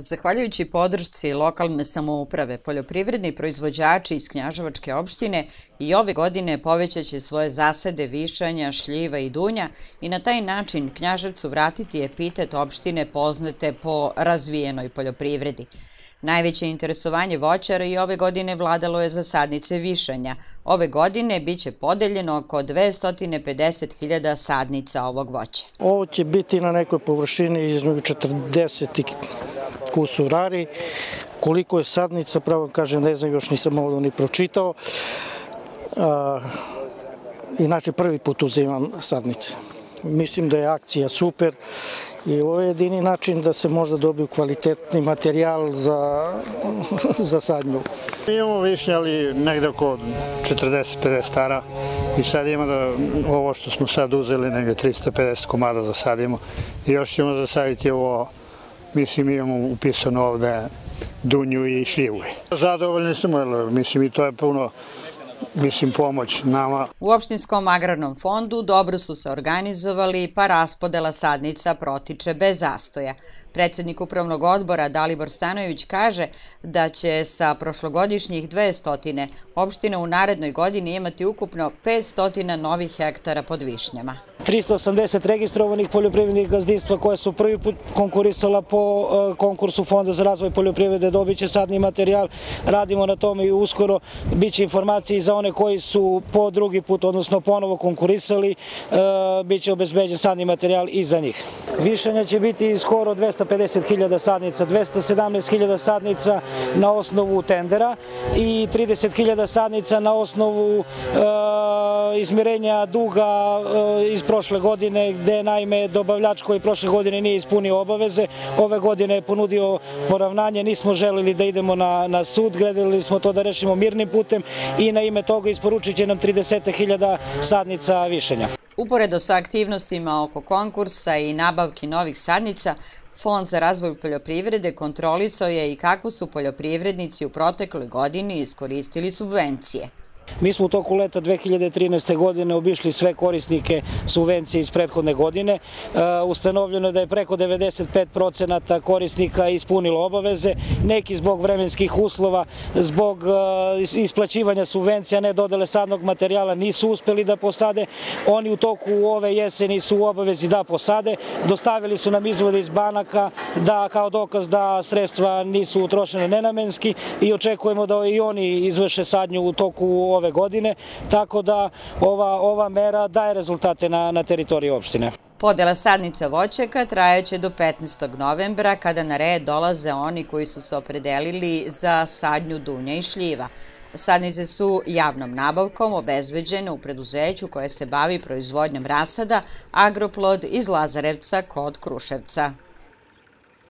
Zahvaljujući podršci lokalne samouprave, poljoprivredni proizvođači iz Knjaževačke opštine i ove godine povećaće svoje zasade višanja, šljiva i dunja i na taj način Knjaževcu vratiti epitet opštine poznate po razvijenoj poljoprivredi. Najveće interesovanje voćara i ove godine vladalo je za sadnice višanja. Ove godine biće podeljeno oko 250.000 sadnica ovog voća. Ovo će biti na nekoj površini između 40 kusurari. Koliko je sadnica, pravo kažem, ne znam, još nisam ovo ni pročitao. Inače, prvi put uzimam sadnice. Mislim da je akcija super i ovo je jedini način da se možda dobiju kvalitetni materijal za, za sadnju. Imamo višnje, ali negde oko 40-50 stara i sad ima da ovo što smo sad uzeli, negde 350 komada zasadimo i još ćemo zasaditi ovo mislim imamo upisano ovde dunju i šljivu. Zadovoljni smo, mislim i to je puno mislim, pomoć nama. U opštinskom agrarnom fondu dobro su se organizovali, pa raspodela sadnica protiče bez zastoja. Predsednik Upravnog odbora Dalibor Stanojević kaže da će sa prošlogodišnjih 200 opština u narednoj godini imati ukupno 500 novih hektara pod višnjama. 380 registrovanih poljoprivrednih gazdinstva koje su prvi put konkurisala po e, konkursu Fonda za razvoj poljoprivrede dobit će sadni materijal. Radimo na tome i uskoro bit će informacije za one koji su po drugi put, odnosno ponovo konkurisali, e, bit će obezbeđen sadni materijal i za njih. Višanja će biti skoro 250.000 sadnica, 217.000 sadnica na osnovu tendera i 30.000 sadnica na osnovu e, izmirenja duga iz prošle godine, gde naime dobavljač koji prošle godine nije ispunio obaveze, ove godine je ponudio poravnanje, nismo želili da idemo na, na sud, gledali smo to da rešimo mirnim putem i na ime toga isporučit će nam 30.000 sadnica višenja. Uporedo sa aktivnostima oko konkursa i nabavki novih sadnica, Fond za razvoj poljoprivrede kontrolisao je i kako su poljoprivrednici u protekloj godini iskoristili subvencije. Mi smo u toku leta 2013. godine obišli sve korisnike subvencije iz prethodne godine. E, ustanovljeno je da je preko 95% korisnika ispunilo obaveze, neki zbog vremenskih uslova, zbog e, isplaćivanja subvencija, ne dodele sadnog materijala, nisu uspeli da posade. Oni u toku ove jeseni su u obavezi da posade. Dostavili su nam izvode iz banaka da kao dokaz da sredstva nisu utrošene nenamenski i očekujemo da i oni izvrše sadnju u toku ove godine, tako da ova, ova mera daje rezultate na, na teritoriji opštine. Podela sadnica voćaka trajaće do 15. novembra, kada na red dolaze oni koji su se opredelili za sadnju dunja i šljiva. Sadnice su javnom nabavkom obezbeđene u preduzeću koje se bavi proizvodnjom rasada Agroplod iz Lazarevca kod Kruševca.